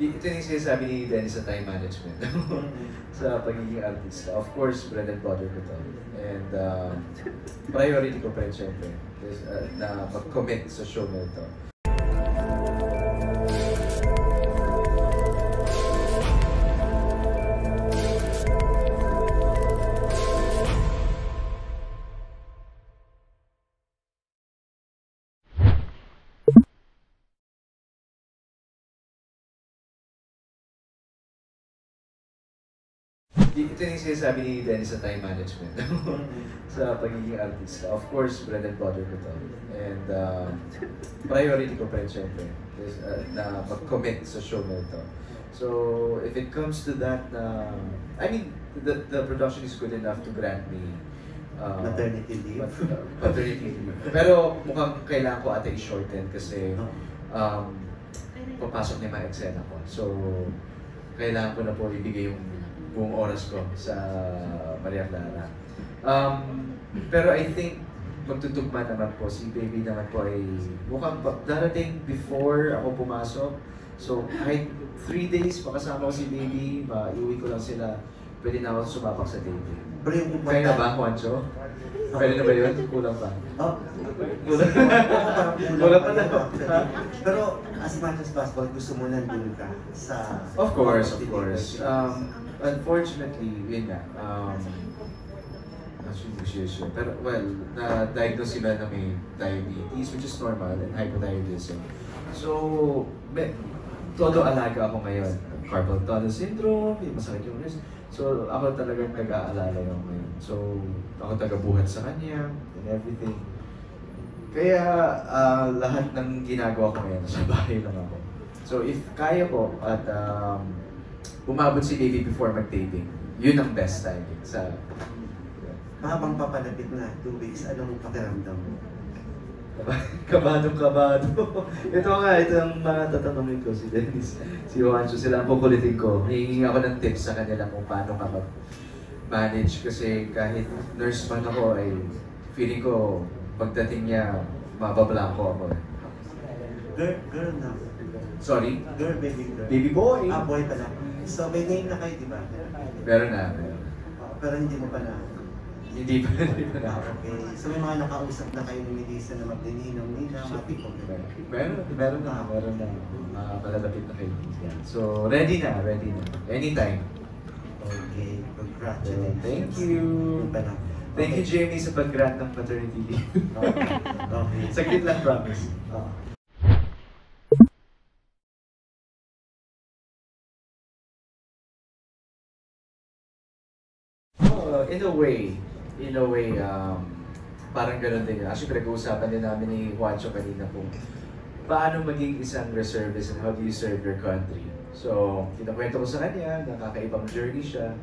Ito yung sinasabi ni Dennis sa time management. sa pagiging artista. Of course, bread and butter ko to. And uh, priority ko pa rin syempre uh, na mag-commit sa show na ito. Ito yung sinasabi ni Dennis sa time management. sa pagiging artista. Of course, bread and butter ko to. And uh, priority ko pa rin syempre is, uh, na mag-commit sa show na ito. So, if it comes to that, uh, I mean, the, the production is good enough to grant me uh, Maternity leave. mat- uh, maternity leave. Pero mukhang kailangan ko ata i-shorten kasi um, papasok niya mga eksena ko. So, kailangan ko na po ibigay yung buong oras ko sa Maria Clara. Um, pero I think magtutugma naman po, si baby naman po ay mukhang pa- darating before ako pumasok. So kahit three days makasama ko si baby, maiuwi ko lang sila, pwede na ako sumapak sa dating. Pero yung Kaya na ba, Juancho? Pwede na ba yun? Kulang pa. Oh, Kulang. parang Kulang pa na. actually. Pero as much as possible, gusto mo nandun ka sa... Of course, of course. Um, unfortunately, yun nga, um, association. Pero, well, na-diagnose sila na may diabetes, which is normal, and hypothyroidism. So, me, todo alaga ako ngayon. Carpal tunnel syndrome, may masakit yung wrist. So, ako talagang nag-aalala yung ngayon. So, ako taga-buhat sa kanya, and everything. Kaya, ah, lahat ng ginagawa ko ngayon, sa bahay lang ako. So, if kaya ko, at um, umabot si baby before mag-taping, yun ang best timing sa Habang papalapit na, two weeks, anong pakiramdam mo? kabado kabado. ito nga, ito ang mga tatanungin ko si Dennis, si Juancho, sila ang kukulitin ko. Hihingi ako ng tips sa kanila kung paano ka mag-manage kasi kahit nurse man ako ay feeling ko pagdating niya mabablanko ako. Girl, girl na. Sorry? Girl, baby girl. Baby boy! Ah, boy pala. So, may name na kayo, di ba? Meron na, meron. Oh, pero hindi mo pa na. Hindi pa, hindi pa na. Okay. So, may mga nakausap na kayo ni Melissa na magdininong nila, matipog na. Meron, meron na, meron na. Mga malalapit na kaibigan. So, ready na, ready na. Anytime. Okay, So, congratulations. thank you. Thank you. Jamie, sa pag-grant ng paternity leave. Okay. Saglit lang, promise. Oh. Oh, in a way, in a way, um, parang ganun din yun. Actually, pinag-uusapan din namin ni Juancho kanina kung paano maging isang reservist and how do you serve your country. So, kinakwento ko sa kanya, nakakaibang journey siya,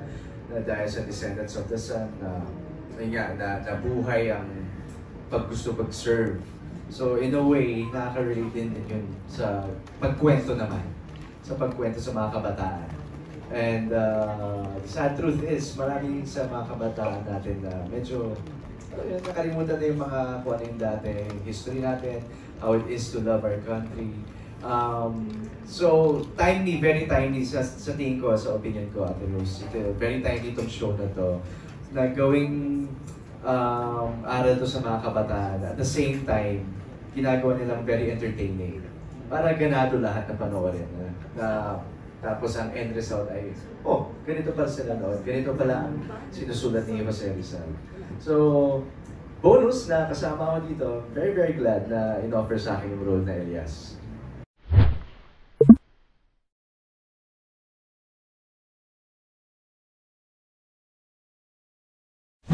na dahil sa Descendants of the Sun, na, ayun nga, na, nabuhay ang paggusto pag-serve. So, in a way, nakaka-relate din yun sa pagkwento naman. Sa pagkwento sa mga kabataan. And uh, the sad truth is, marami sa mga kabataan natin na medyo yun, nakalimutan na yung mga kung ano yung dati, history natin, how it is to love our country. Um, so, timely, very timely sa, sa tingin ko, sa opinion ko, Ate Rose. Ito, very timely itong show na to. Na gawing um, aral to sa mga kabataan. At the same time, ginagawa nilang very entertaining. Para ganado lahat na panoorin. Na, na tapos ang end result ay, oh, ganito pala sila noon. Ganito pala ang sinusulat ni Jose Rizal. So, bonus na kasama ko dito. Very, very glad na in-offer sa akin yung role na Elias.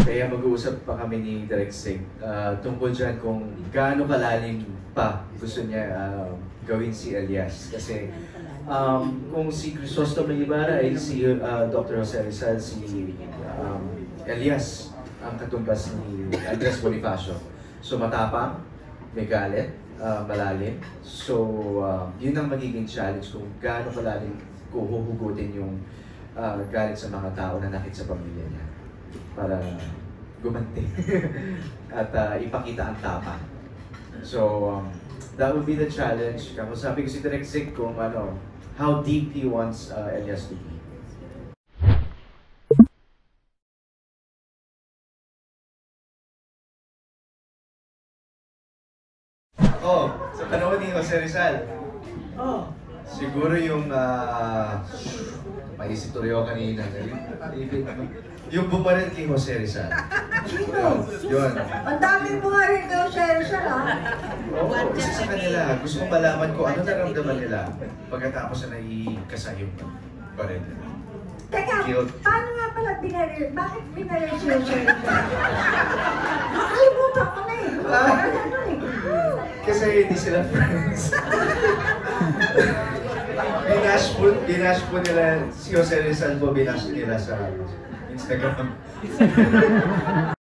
Kaya mag-uusap pa kami ni Direk Sig ah, tungkol dyan kung gaano kalalim pa gusto niya ah, gawin si Elias. Kasi um, kung si Crisostom Ibarra ay si ah, Dr. Jose Rizal, si um, Elias ang katumbas ni Andres Bonifacio. So matapang, may galit, ah, malalim. So ah, yun ang magiging challenge kung gaano kalalim kung huhugutin yung ah, galit sa mga tao na nakit sa pamilya niya para gumanti at ah, ipakita ang tama. So, um, that would be the challenge. Kamo sabi ko si Direk Zig kung ano, how deep he wants uh, Elias to be. Oh, sa panahon ni Jose Rizal. Oh. Siguro yung uh, maisip tuloy ako kanina. Yung bumaril kay Jose Rizal. Sino? Yun. Ang dami mo nga rin daw share siya, ha? Oo, isa sa kanila. Gusto kong malaman ko ano naramdaman nila pagkatapos na naikasa yung baril nila. Teka, Cute. paano nga pala binaril? Bakit binaril siya siya? Nakalimutan ko na eh. Parang ano eh. Kasi hindi sila friends. binash po, binash po nila si Jose Rizal po binash nila sa Instagram.